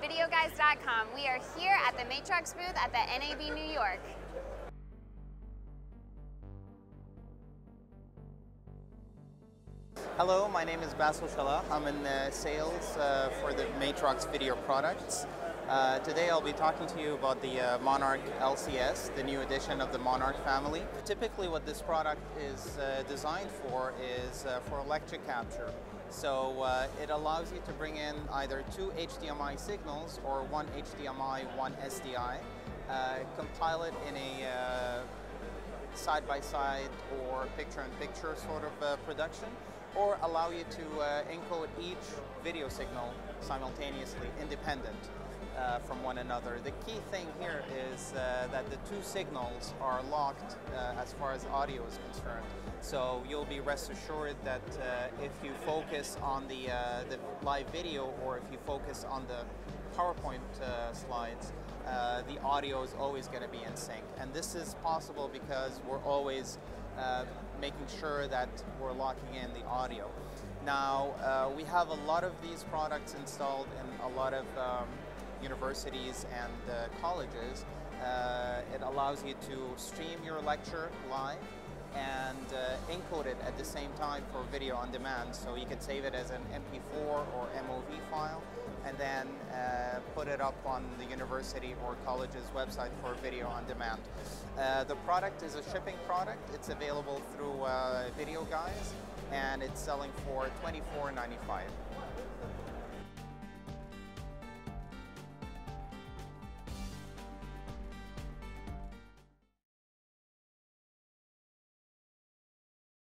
VideoGuys.com. We are here at the Matrox booth at the NAB New York. Hello, my name is Bassel Challah. I'm in uh, sales uh, for the Matrox video products. Uh, today I'll be talking to you about the uh, Monarch LCS, the new edition of the Monarch family. Typically what this product is uh, designed for is uh, for lecture capture. So it allows you to bring in either two HDMI signals or one HDMI, one SDI, compile it in a side-by-side -side or picture-in-picture -picture sort of production or allow you to uh, encode each video signal simultaneously, independent uh, from one another. The key thing here is uh, that the two signals are locked uh, as far as audio is concerned. So you'll be rest assured that uh, if you focus on the, uh, the live video or if you focus on the PowerPoint slides, the audio is always going to be in sync. And this is possible because we're always making sure that we're locking in the audio. Now, uh, we have a lot of these products installed in a lot of um, universities and uh, colleges. Uh, it allows you to stream your lecture live and uh, encode it at the same time for video on demand. So you can save it as an MP4 or MOV file and then uh, put it up on the university or college's website for video on demand. Uh, the product is a shipping product. It's available through uh, Video Guys and it's selling for $24.95.